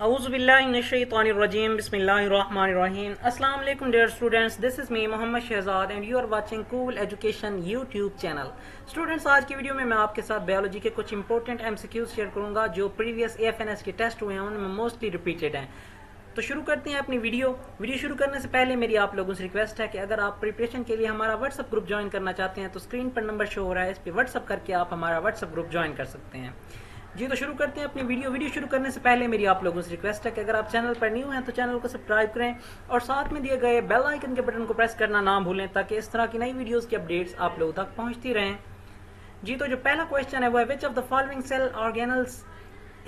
Bismillahirrahmanirrahim Assalamu alaikum dear students this is me Muhammad Shehzad, and you are watching Cool Education YouTube channel. Students, आज की video में मैं आपके साथ biology के कुछ इंपॉर्टेंट एमसीक्यूज शेयर करूँगा, जो प्रीवियस एएफएनएस के टेस्ट हुए हैं, उनमें मोस्टली रिपीटेड हैं। तो शुरू करते हैं अपनी वीडियो वीडियो शुरू करने से पहले मेरी आप लोगों से रिक्वेस्ट है कि अगर आप प्रिपरेशन के लिए हमारा व्हाट्सअप ग्रुप ज्वाइन करना चाहते हैं तो स्क्रीन पर नंबर शो हो रहा है, इस पर व्हाट्सअप करके आप हमारा व्हाट्सअप ग्रुप ज्वाइन कर सकते हैं। जी तो शुरू करते हैं अपनी वीडियो। वीडियो शुरू करने से पहले मेरी आप लोगों से रिक्वेस्ट है कि अगर आप चैनल पर न्यू हैं तो चैनल को सब्सक्राइब करें और साथ में दिए गए बेल आइकन के बटन को प्रेस करना ना भूलें, ताकि इस तरह की नई वीडियोस की अपडेट्स आप लोगों तक पहुँचती रहें। जी तो जो पहला क्वेश्चन है, वो है which of the following cell organelles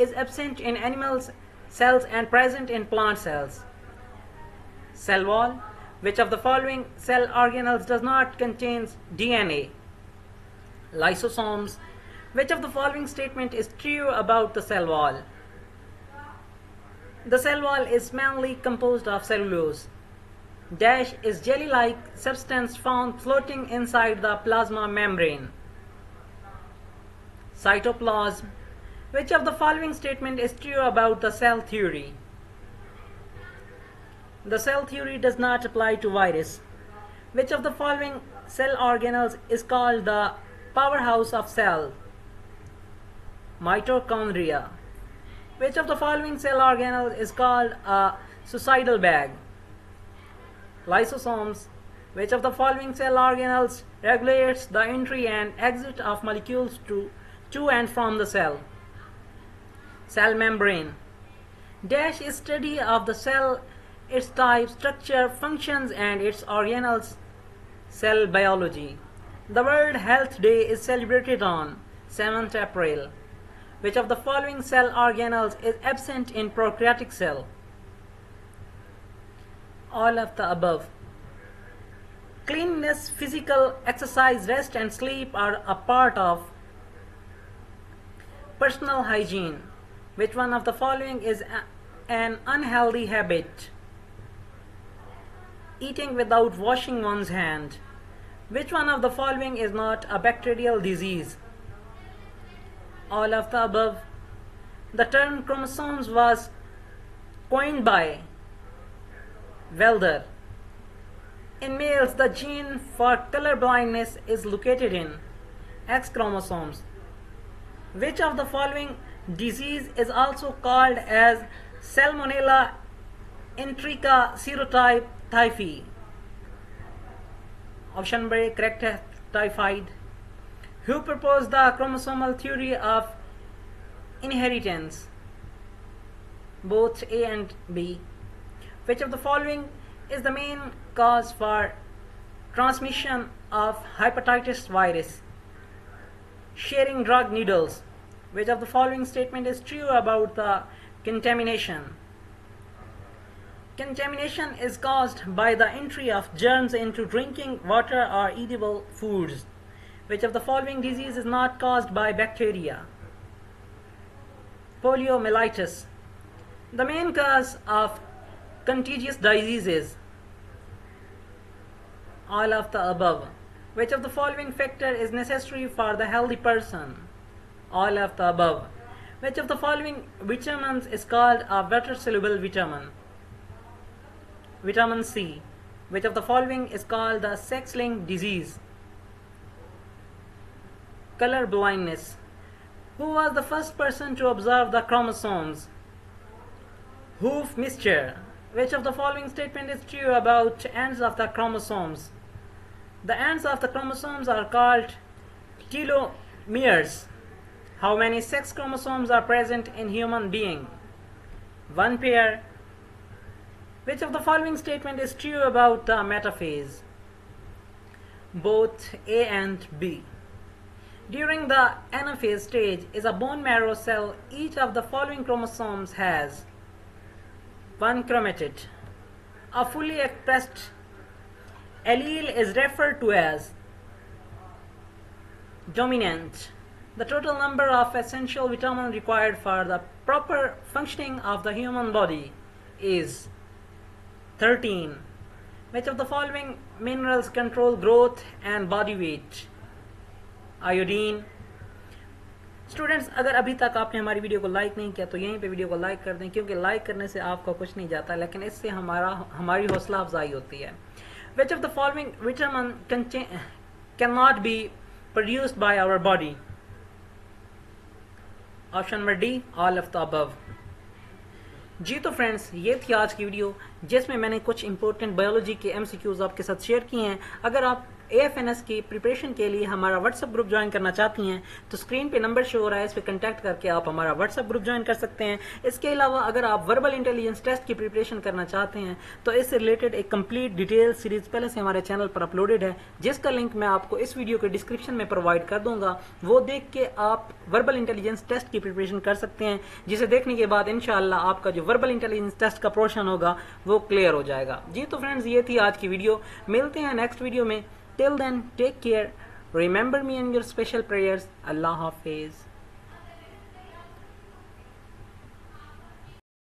is absent in animals cells and present in plant cells? Cell wall. Which of the following cell organelles does not contains dna lysosomes. Which of the following statement is true about the cell wall? The cell wall is mainly composed of cellulose. Dash is jelly like substance found floating inside the plasma membrane. Cytoplasm. Which of the following statement is true about the cell theory? The cell theory does not apply to virus. Which of the following cell organelles is called the powerhouse of cell? Mitochondria. Which of the following cell organelle is called a suicidal bag? Lysosomes. Which of the following cell organelles regulates the entry and exit of molecules to, to and from the cell? Cell membrane. Dash is study of the cell its type, structure, functions, and its organelles. Cell biology. The World Health Day is celebrated on 7th April. Which of the following cell organelles is absent in prokaryotic cell? All of the above. Cleanliness, physical exercise, rest, and sleep are a part of personal hygiene. Which one of the following is an unhealthy habit? eating without washing one's hand. Which one of the following is not a bacterial disease? All of the above. The term chromosomes was coined by Waldeyer. In males, the gene for color blindness is located in X chromosomes. Which of the following disease is also called as Salmonella enterica serotype typhi. Option B correct typhoid. Who proposed the chromosomal theory of inheritance? Both A and B. Which of the following is the main cause for transmission of hepatitis virus? Sharing drug needles. Which of the following statement is true about the contamination? Contamination is caused by the entry of germs into drinking water or edible foods. Which of the following disease is not caused by bacteria? Poliomyelitis. The main cause of contagious diseases. All of the above. Which of the following factor is necessary for the healthy person? All of the above. Which of the following vitamins is called a water-soluble vitamin? Vitamin C. Which of the following is called the sex-linked disease? Color blindness. Who was the first person to observe the chromosomes? Hofmeister. Which of the following statement is true about ends of the chromosomes? The ends of the chromosomes are called telomeres. How many sex chromosomes are present in human being? One pair. Which of the following statement is true about the metaphase? Both A and B. During the anaphase stage is a bone marrow cell. Each of the following chromosomes has one chromatid. A fully expressed allele is referred to as dominant. The total number of essential vitamins required for the proper functioning of the human body is 13. Which of the following minerals control growth and body weight? Iodine. Students अगर अभी तक आपने हमारी video को like नहीं किया तो यहीं पे वीडियो को लाइक कर दें, क्योंकि लाइक करने से आपका कुछ नहीं जाता, लेकिन इससे हमारा, हमारी हौसला अफजाई होती है। Which of the following vitamin can not be produced by our body option number D all of the above जी तो फ्रेंड्स ये थी आज की वीडियो, जिसमें मैंने कुछ इंपॉर्टेंट बायोलॉजी के एमसीक्यूज आपके साथ शेयर किए हैं। अगर आप एएफएनएस की प्रिपरेशन के लिए हमारा व्हाट्सएप ग्रुप ज्वाइन करना चाहती हैं तो स्क्रीन पे नंबर शो हो रहा है, इस पर कंटेक्ट करके आप हमारा व्हाट्सएप ग्रुप ज्वाइन कर सकते हैं। इसके अलावा अगर आप वर्बल इंटेलिजेंस टेस्ट की प्रिपरेशन करना चाहते हैं तो इससे रिलेटेड एक कंप्लीट डिटेल सीरीज़ पहले से हमारे चैनल पर अपलोडेड है, जिसका लिंक मैं आपको इस वीडियो के डिस्क्रिप्शन में प्रोवाइड कर दूँगा। वो देख के आप वर्बल इंटेलिजेंस टेस्ट की प्रिपरेशन कर सकते हैं, जिसे देखने के बाद इनशाला आपका जो वर्बल इंटेलिजेंस टेस्ट का पोर्शन होगा, वो क्लियर हो जाएगा। जी तो फ्रेंड्स ये थी आज की वीडियो मिलते हैं नेक्स्ट वीडियो में। Till then, take care. Remember me in your special prayers. Allah Hafiz.